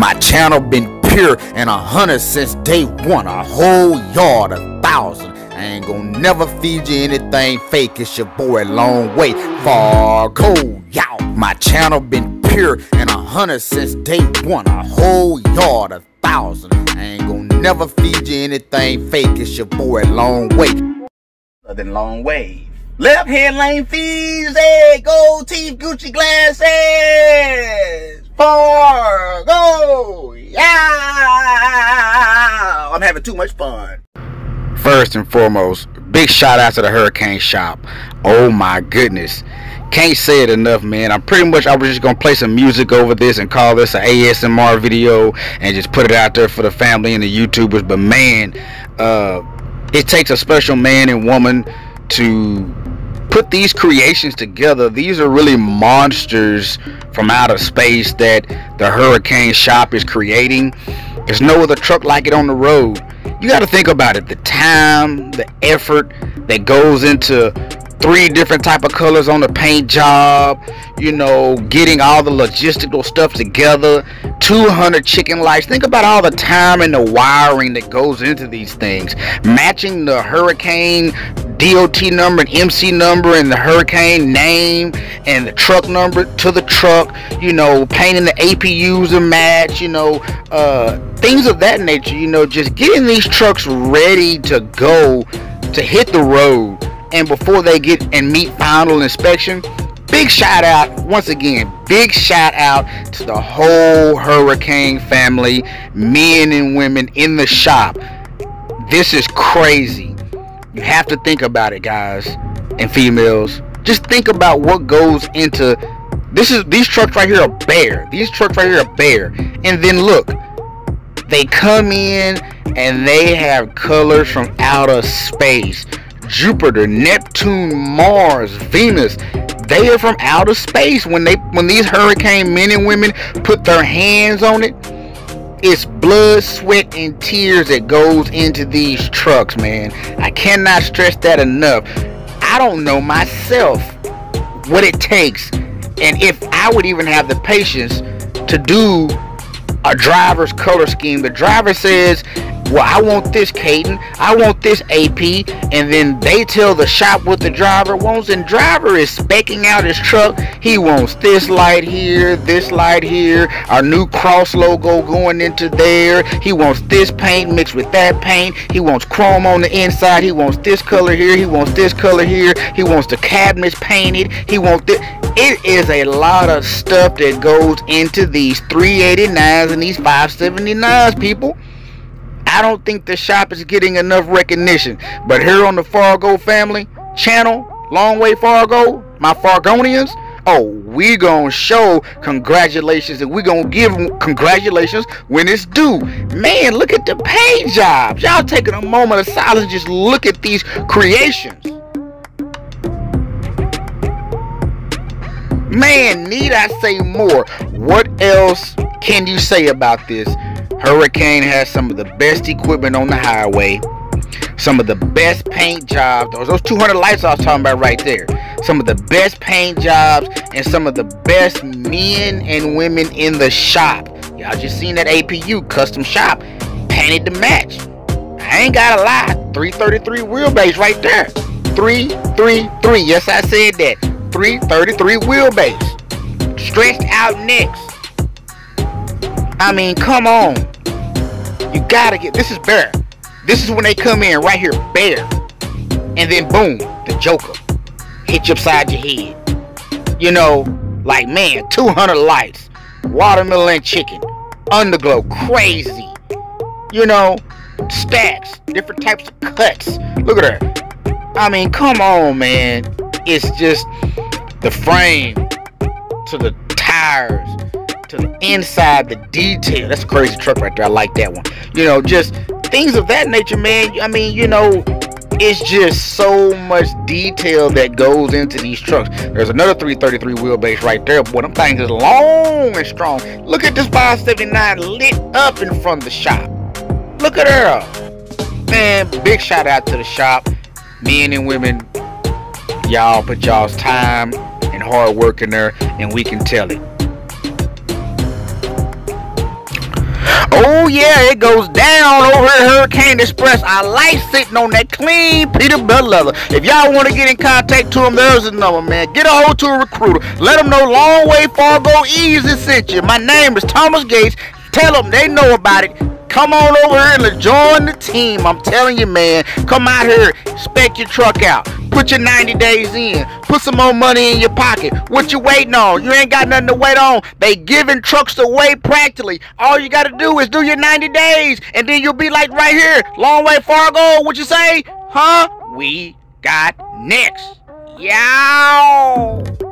My channel been pure and a hundred since day one. A whole yard, a thousand. I ain't gonna never feed you anything fake. It's your boy Long Way Fargo. Oh, Yow. My channel been pure and a hundred since day one. A whole yard, a thousand. I ain't gonna never feed you anything fake. It's your boy Long Way. Than Long Wave. Left hand lane fees, hey, gold teeth, Gucci glasses. Fargo. Yeah. I'm having too much fun. First and foremost, big shout out to the Hurricane Shop. Oh my goodness. Can't say it enough, man. I'm pretty much, I was just to play some music over this and call this an ASMR video and just put it out there for the family and the YouTubers. But man, uh, it takes a special man and woman to put these creations together. These are really monsters from outer space that the Hurricane Shop is creating. There's no other truck like it on the road. You got to think about it. The time, the effort that goes into three different type of colors on the paint job you know getting all the logistical stuff together 200 chicken lights think about all the time and the wiring that goes into these things matching the hurricane DOT number and MC number and the hurricane name and the truck number to the truck you know painting the APUs to match you know uh, things of that nature you know just getting these trucks ready to go to hit the road. And before they get and meet final inspection big shout out once again big shout out to the whole hurricane family men and women in the shop. This is crazy you have to think about it guys and females just think about what goes into this is these trucks right here are bare these trucks right here are bare and then look they come in and they have colors from outer space Jupiter, Neptune, Mars, Venus. They are from outer space. When they when these hurricane men and women put their hands on it, it's blood, sweat, and tears that goes into these trucks, man. I cannot stress that enough. I don't know myself what it takes and if I would even have the patience to do a driver's color scheme. The driver says well, I want this Caden, I want this AP, and then they tell the shop what the driver wants, and driver is specking out his truck. He wants this light here, this light here, our new cross logo going into there. He wants this paint mixed with that paint. He wants chrome on the inside. He wants this color here. He wants this color here. He wants the cabinets painted. He wants this. It is a lot of stuff that goes into these 389s and these 579s, people. I don't think the shop is getting enough recognition. But here on the Fargo family channel, Long Way Fargo, my Fargonians, oh, we gonna show congratulations and we gonna give congratulations when it's due. Man, look at the paint jobs. Y'all taking a moment of silence, just look at these creations. Man, need I say more? What else can you say about this? Hurricane has some of the best equipment on the highway. Some of the best paint jobs. Those, those 200 lights I was talking about right there. Some of the best paint jobs and some of the best men and women in the shop. Y'all just seen that APU custom shop. Painted to match. I ain't gotta lie. 333 wheelbase right there. 333. Yes, I said that. 333 wheelbase. Stretched out necks. I mean, come on. You gotta get this is bare. This is when they come in right here, bear. And then boom, the Joker hit you upside your head. You know, like man, 200 lights, watermelon chicken, underglow, crazy. You know, stacks, different types of cuts. Look at her. I mean, come on, man. It's just the frame to the tires to the inside, the detail. That's a crazy truck right there. I like that one. You know, just things of that nature, man. I mean, you know, it's just so much detail that goes into these trucks. There's another 333 wheelbase right there, boy. Them things is long and strong. Look at this 579 lit up in front of the shop. Look at her. Man, big shout out to the shop. Men and women, y'all put y'all's time and hard work in there, and we can tell it. Oh yeah, it goes down over at Hurricane Express. I like sitting on that clean Peterbilt leather. If y'all want to get in contact to them, there's a number, man. Get a hold to a recruiter. Let them know Long Way Fargo Easy sent you. My name is Thomas Gates. Tell them they know about it. Come on over here and join the team. I'm telling you, man. Come out here, spec your truck out. Put your 90 days in. Put some more money in your pocket. What you waiting on? You ain't got nothing to wait on. They giving trucks away practically. All you got to do is do your 90 days, and then you'll be like right here. Long way Fargo. What you say? Huh? We got next. Yow.